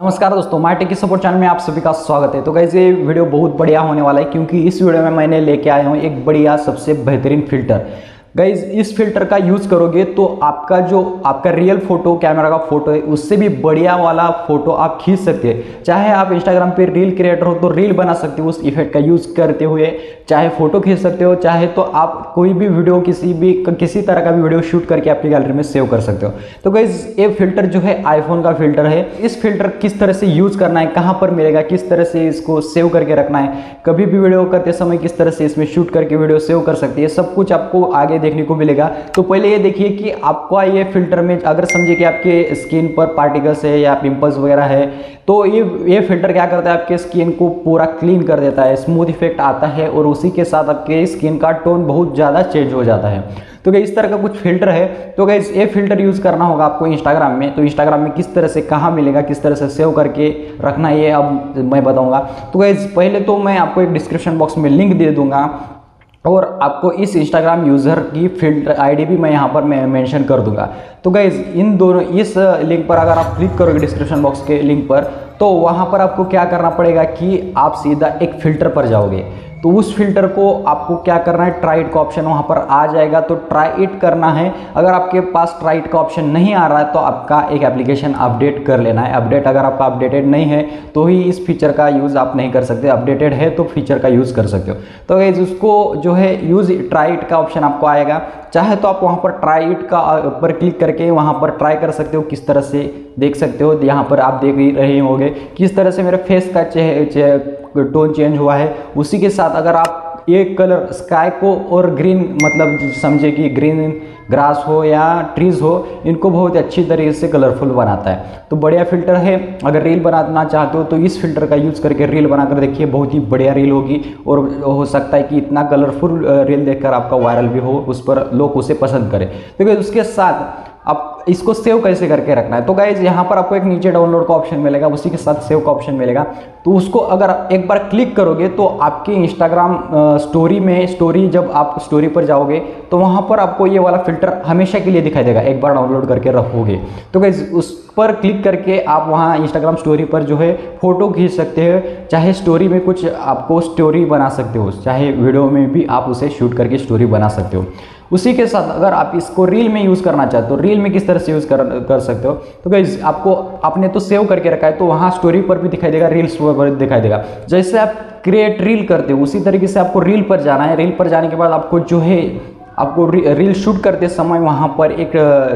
नमस्कार दोस्तों माई टेकी support channel में आप सभी का स्वागत है। तो गाइज़ ये वीडियो बहुत बढ़िया होने वाला है, क्योंकि इस वीडियो में मैंने लेके आया हूँ एक बढ़िया, सबसे बेहतरीन फ़िल्टर गाइज़ इस फ़िल्टर का यूज़ करोगे तो आपका जो, आपका रियल फ़ोटो कैमरा का फ़ोटो है, उससे भी बढ़िया वाला फ़ोटो आप खींच सकते हैं। चाहे आप इंस्टाग्राम पे रील क्रिएटर हो तो रील बना सकते हो, उस इफ़ेक्ट का यूज़ करते हुए। चाहे फ़ोटो खींच सकते हो, चाहे तो आप कोई भी वीडियो किसी भी, किसी तरह का भी वीडियो शूट करके आपकी गैलरी में सेव कर सकते हो। तो गाइज़ ये फ़िल्टर जो है आईफोन का फ़िल्टर है। इस फ़िल्टर किस तरह से यूज़ करना है, कहाँ पर मिलेगा, किस तरह से इसको सेव करके रखना है, कभी भी वीडियो करते समय किस तरह से इसमें शूट करके वीडियो सेव कर सकते हैं सब कुछ आपको आगे देखने को मिलेगा। तो पहले ये देखिए कि आपका ये फ़िल्टर में अगर समझिए कि आपके स्किन पर पार्टिकल्स है या पिंपल्स वगैरह है तो ये ये फ़िल्टर क्या करता है? आपके स्किन को पूरा क्लीन कर देता है स्मूथ इफ़ेक्ट आता है और उसी के साथ आपके स्किन का टोन बहुत ज़्यादा चेंज हो जाता है। तो क्या इस तरह का कुछ फ़िल्टर है? तो क्या ये फ़िल्टर यूज़ करना होगा आपको इंस्टाग्राम में। तो इंस्टाग्राम में किस तरह से, कहाँ मिलेगा, किस तरह से सेव करके रखना, ये अब मैं बताऊँगा। तो क्या पहले तो मैं आपको एक डिस्क्रिप्शन बॉक्स में लिंक दे दूँगा। और आपको इस इंस्टाग्राम यूज़र की फ़ील्ड आईडी भी मैं यहाँ पर मैं मेंशन कर दूँगा। तो गाइज़ इन दोनों, इस लिंक पर अगर आप क्लिक करोगे डिस्क्रिप्शन बॉक्स के लिंक पर तो वहाँ पर आपको क्या करना पड़ेगा कि आप सीधा एक फ़िल्टर पर जाओगे। तो उस फ़िल्टर को आपको क्या करना है ट्राइट का ऑप्शन वहाँ पर आ जाएगा। तो ट्राई इट करना है। अगर आपके पास ट्राइट का ऑप्शन नहीं आ रहा है तो आपका एक एप्लीकेशन अपडेट कर लेना है। अपडेट अगर आपका अपडेटेड नहीं है तो ही इस फीचर का यूज़ आप नहीं कर सकते। अपडेटेड है तो फीचर का यूज़ कर सकते हो। तो गैज उसको जो है यूज़ ट्राइट का ऑप्शन आपको आएगा। चाहे तो आप वहाँ पर ट्राइट का पर क्लिक करके वहाँ पर ट्राई कर सकते हो। किस तरह से देख सकते हो। यहाँ पर आप देख ही रहे होंगे। किस तरह से मेरे फेस का टोन चेंज हुआ है, उसी के साथ अगर आप एक कलर स्काई को और ग्रीन मतलब समझे कि ग्रीन ग्रास हो या ट्रीज हो, इनको बहुत अच्छी तरीके से कलरफुल बनाता है। तो बढ़िया फ़िल्टर है, अगर रील बनाना चाहते हो तो इस फ़िल्टर का यूज़ करके रील बनाकर देखिए, बहुत ही बढ़िया रील होगी और हो सकता है कि इतना कलरफुल रील देखकर आपका वायरल भी हो, उस पर लोग उसे पसंद करें। तो उसके साथ इसको सेव कैसे करके रखना है? तो गाइज़ यहाँ पर आपको एक नीचे डाउनलोड का ऑप्शन मिलेगा, उसी के साथ सेव का ऑप्शन मिलेगा। तो उसको अगर एक बार क्लिक करोगे तो आपके इंस्टाग्राम स्टोरी में स्टोरी जब आप स्टोरी पर जाओगे तो वहाँ पर आपको ये वाला फ़िल्टर हमेशा के लिए दिखाई देगा, एक बार डाउनलोड करके रखोगे। तो गाइज़ उस पर क्लिक करके आप वहाँ इंस्टाग्राम स्टोरी पर जो है फ़ोटो खींच सकते हो, चाहे स्टोरी में कुछ आपको स्टोरी बना सकते हो, चाहे वीडियो में भी आप उसे शूट करके स्टोरी बना सकते हो। उसी के साथ अगर आप इसको रील में यूज़ करना चाहते हो रील में किस तरह से यूज़ कर कर सकते हो? तो गई आपको, आपने तो सेव करके रखा है तो वहाँ स्टोरी पर भी दिखाई देगा रील्स पर दिखाई देगा। जैसे आप क्रिएट रील करते हो, उसी तरीके से आपको रील पर जाना है। रील पर जाने के बाद आपको जो है आपको रील शूट करते समय वहाँ पर एक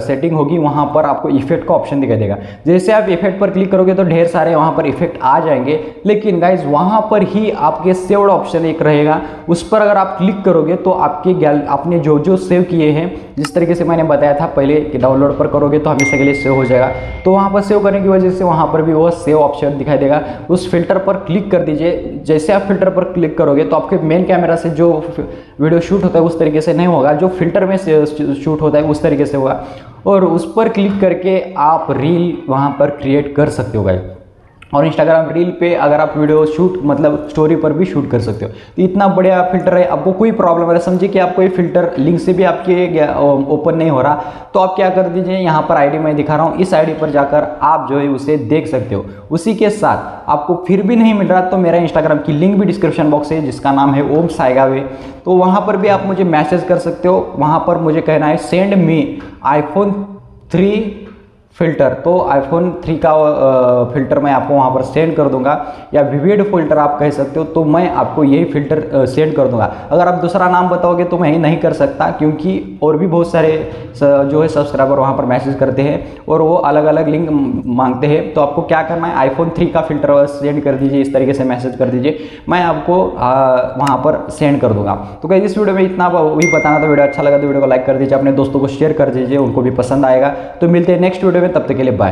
सेटिंग होगी, वहाँ पर आपको इफ़ेक्ट का ऑप्शन दिखाई देगा। जैसे आप इफ़ेक्ट पर क्लिक करोगे तो ढेर सारे वहाँ पर इफ़ेक्ट आ जाएँगे। लेकिन गाइज़ वहाँ पर ही आपके सेव्ड ऑप्शन एक रहेगा। उस पर अगर आप क्लिक करोगे तो आपके गैल आपने जो जो सेव किए हैं, जिस तरीके से मैंने बताया था पहले कि डाउनलोड पर करोगे तो हमेशा के लिए सेव हो जाएगा। तो वहाँ पर सेव करने की वजह से वहाँ पर भी वो सेव ऑप्शन दिखाई देगा। उस फ़िल्टर पर क्लिक कर दीजिए। जैसे आप फ़िल्टर पर क्लिक करोगे तो आपके मेन कैमरा से जो वीडियो शूट होता है उस तरीके से नहीं होगा। जो फ़िल्टर में शूट होता है, उस तरीके से होगा और उस पर क्लिक करके आप रील वहाँ पर क्रिएट कर सकते हो गाइस और इंस्टाग्राम रील पे अगर आप वीडियो शूट मतलब स्टोरी पर भी शूट कर सकते हो। तो इतना बढ़िया फ़िल्टर है, आपको कोई प्रॉब्लम है, समझिए कि आपको ये फ़िल्टर लिंक से भी आपके ओपन नहीं हो रहा। तो आप क्या कर दीजिए, यहाँ पर आईडी मैं दिखा रहा हूँ, इस आईडी पर जाकर आप जो है उसे देख सकते हो। उसी के साथ आपको फिर भी नहीं मिल रहा तो मेरा इंस्टाग्राम की लिंक भी डिस्क्रिप्शन बॉक्स है, जिसका नाम है ओम साइगावे तो वहाँ पर भी आप मुझे मैसेज कर सकते हो, वहाँ पर मुझे कहना है send me iPhone three filter तो आईफोन 3 का फ़िल्टर मैं आपको वहाँ पर सेंड कर दूँगा, या विविड फ़िल्टर आप कह सकते हो तो मैं आपको यही फ़िल्टर सेंड कर दूँगा। अगर आप दूसरा नाम बताओगे तो मैं ही नहीं कर सकता, क्योंकि और भी बहुत सारे जो है सब्सक्राइबर वहाँ पर मैसेज करते हैं, और वो अलग अलग लिंक मांगते हैं। तो आपको क्या करना है आईफोन थ्री का फ़िल्टर सेंड कर दीजिए, इस तरीके से मैसेज कर दीजिए। मैं आपको वहाँ पर सेंड कर दूँगा। तो क्या इस वीडियो में इतना वही बताना था, वीडियो अच्छा लगा तो वीडियो को लाइक कर दीजिए, अपने दोस्तों को शेयर कर दीजिए, उनको भी पसंद आएगा। तो मिलते हैं नेक्स्ट वीडियो में तब तक के लिए बाय